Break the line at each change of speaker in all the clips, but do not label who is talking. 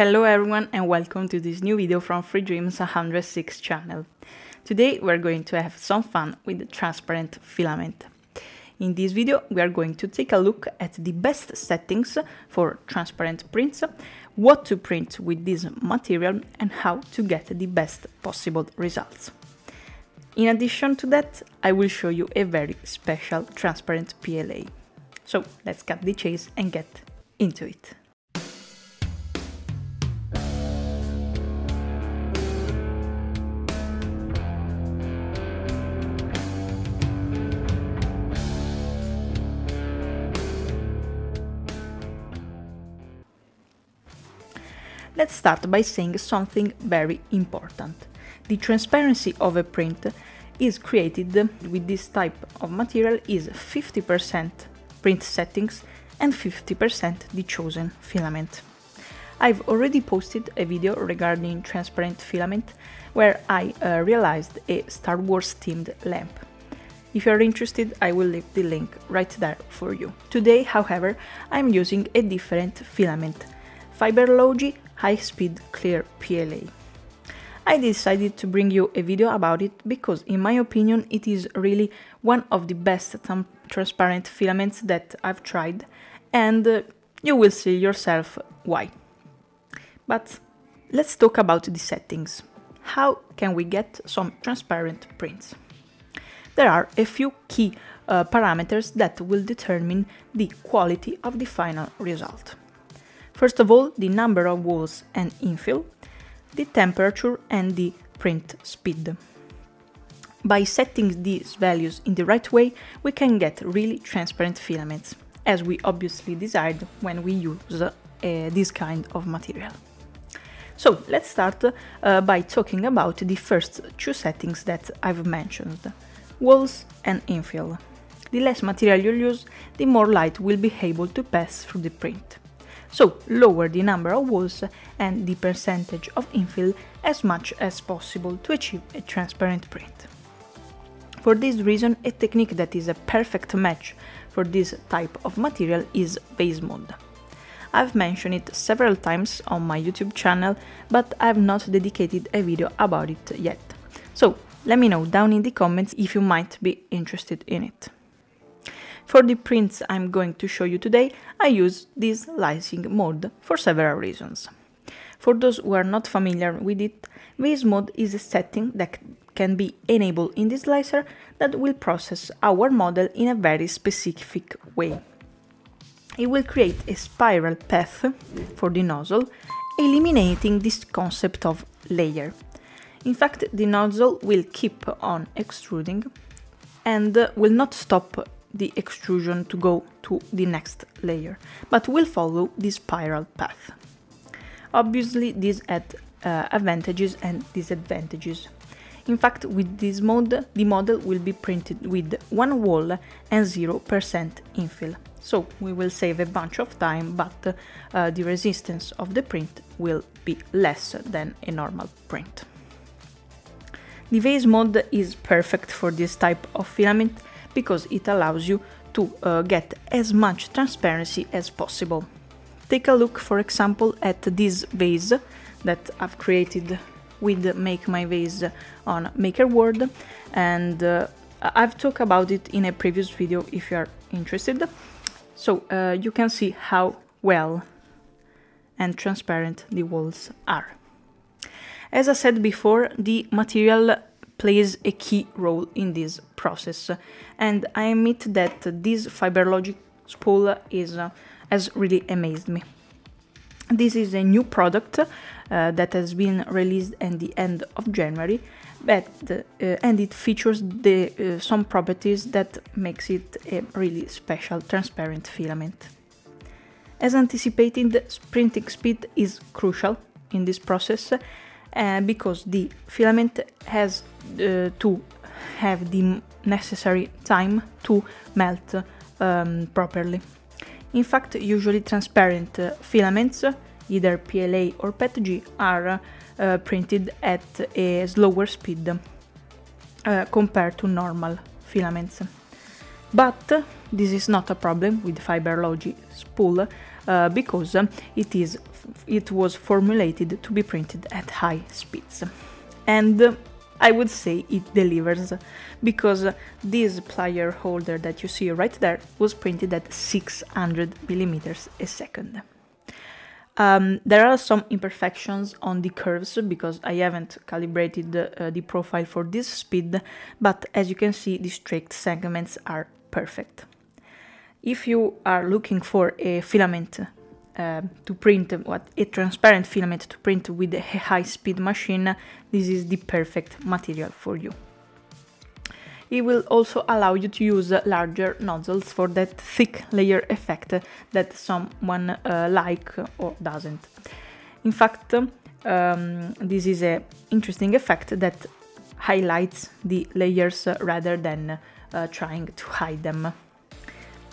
Hello everyone and welcome to this new video from 3Dreams 106 channel. Today we're going to have some fun with transparent filament. In this video we are going to take a look at the best settings for transparent prints, what to print with this material and how to get the best possible results. In addition to that, I will show you a very special transparent PLA. So let's cut the chase and get into it. Let's start by saying something very important. The transparency of a print is created with this type of material is 50% print settings and 50% the chosen filament. I've already posted a video regarding transparent filament where I uh, realized a Star Wars themed lamp. If you're interested, I will leave the link right there for you. Today, however, I'm using a different filament, Fiberlogy High Speed Clear PLA. I decided to bring you a video about it because in my opinion it is really one of the best transparent filaments that I've tried and uh, you will see yourself why. But let's talk about the settings. How can we get some transparent prints? There are a few key uh, parameters that will determine the quality of the final result. First of all, the number of walls and infill, the temperature and the print speed. By setting these values in the right way, we can get really transparent filaments, as we obviously desired when we use uh, this kind of material. So let's start uh, by talking about the first two settings that I've mentioned, walls and infill. The less material you use, the more light will be able to pass through the print so lower the number of walls and the percentage of infill as much as possible to achieve a transparent print. For this reason, a technique that is a perfect match for this type of material is vase mode. I've mentioned it several times on my YouTube channel, but I've not dedicated a video about it yet. So let me know down in the comments if you might be interested in it. For the prints I'm going to show you today, I use this lysing mode for several reasons. For those who are not familiar with it, this mode is a setting that can be enabled in the slicer that will process our model in a very specific way. It will create a spiral path for the nozzle, eliminating this concept of layer. In fact, the nozzle will keep on extruding and will not stop the extrusion to go to the next layer, but will follow the spiral path. Obviously, this add uh, advantages and disadvantages. In fact, with this mode, the model will be printed with one wall and 0% infill. So we will save a bunch of time, but uh, the resistance of the print will be less than a normal print. The vase mode is perfect for this type of filament because it allows you to uh, get as much transparency as possible. Take a look, for example, at this vase that I've created with Make My Vase on MakerWorld and uh, I've talked about it in a previous video if you are interested. So uh, you can see how well and transparent the walls are. As I said before, the material plays a key role in this process. And I admit that this Fiberlogy spool is, uh, has really amazed me. This is a new product uh, that has been released at the end of January, but uh, and it features the, uh, some properties that makes it a really special transparent filament. As anticipated, printing speed is crucial in this process uh, because the filament has uh, to have the necessary time to melt um, properly. In fact, usually transparent uh, filaments, either PLA or PETG, are uh, printed at a slower speed uh, compared to normal filaments. But this is not a problem with FiberLogy spool uh, because it is it was formulated to be printed at high speeds. And I would say it delivers because this plier holder that you see right there was printed at 600 millimeters a second. Um, there are some imperfections on the curves because I haven't calibrated uh, the profile for this speed, but as you can see the straight segments are perfect. If you are looking for a filament uh, to print what a transparent filament to print with a high speed machine, this is the perfect material for you. It will also allow you to use larger nozzles for that thick layer effect that someone uh, like or doesn't. In fact, um, this is an interesting effect that highlights the layers rather than uh, trying to hide them.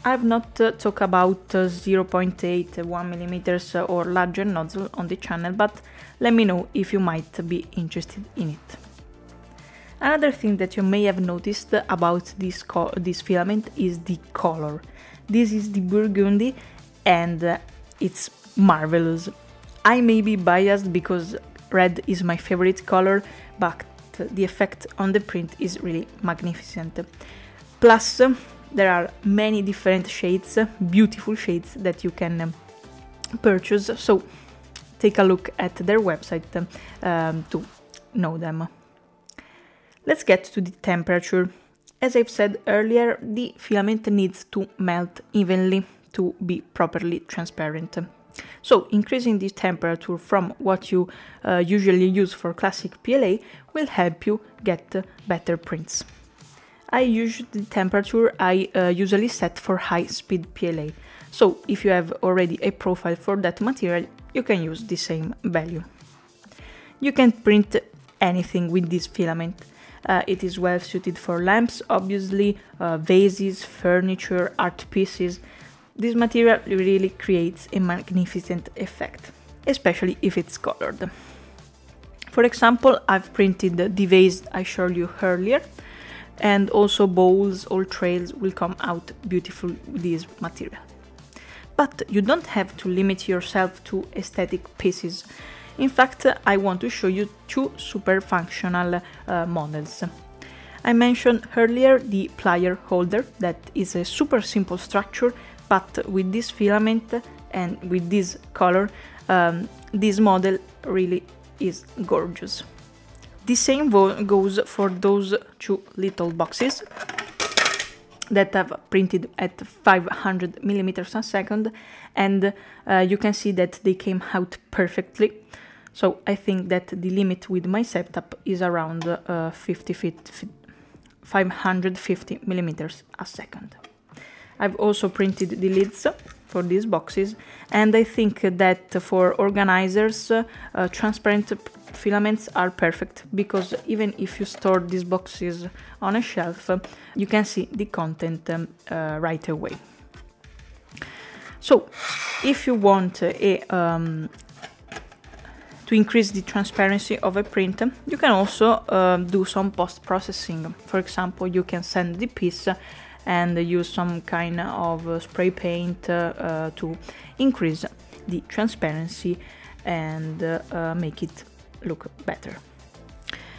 I've not uh, talked about uh, 0.8, 1 millimeters or larger nozzle on the channel, but let me know if you might be interested in it. Another thing that you may have noticed about this, this filament is the color. This is the burgundy and uh, it's marvelous. I may be biased because red is my favorite color, but the effect on the print is really magnificent. Plus, there are many different shades, beautiful shades that you can um, purchase, so take a look at their website um, to know them. Let's get to the temperature. As I've said earlier, the filament needs to melt evenly to be properly transparent. So increasing the temperature from what you uh, usually use for classic PLA will help you get better prints. I use the temperature I uh, usually set for high speed PLA. So if you have already a profile for that material, you can use the same value. You can print anything with this filament. Uh, it is well suited for lamps, obviously, uh, vases, furniture, art pieces. This material really creates a magnificent effect, especially if it's colored. For example, I've printed the vase I showed you earlier, and also bowls or trails will come out beautiful with this material. But you don't have to limit yourself to aesthetic pieces. In fact, I want to show you two super functional uh, models. I mentioned earlier the plier holder that is a super simple structure but with this filament and with this color um, this model really is gorgeous. The same goes for those two little boxes that I've printed at 500 millimeters a second. And uh, you can see that they came out perfectly. So I think that the limit with my setup is around uh, 50 feet, 550 millimeters a second. I've also printed the lids for these boxes. And I think that for organizers uh, transparent filaments are perfect because even if you store these boxes on a shelf you can see the content um, uh, right away. So if you want a um, to increase the transparency of a print, you can also uh, do some post-processing. For example, you can send the piece and use some kind of uh, spray paint uh, uh to increase the transparency and uh, make it look better.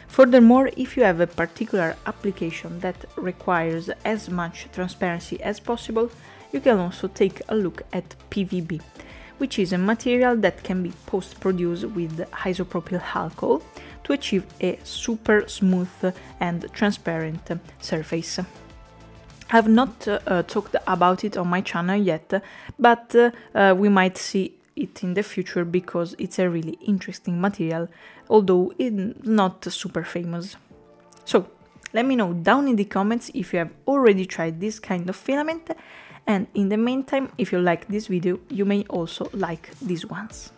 Furthermore, if you have a particular application that requires as much transparency as possible, you can also take a look at PVB which is a material that can be post-produced with isopropyl alcohol to achieve a super smooth and transparent surface. I've not uh, talked about it on my channel yet, but uh, we might see it in the future because it's a really interesting material, although it's not super famous. So, let me know down in the comments if you have already tried this kind of filament and in the meantime, if you like this video, you may also like these ones.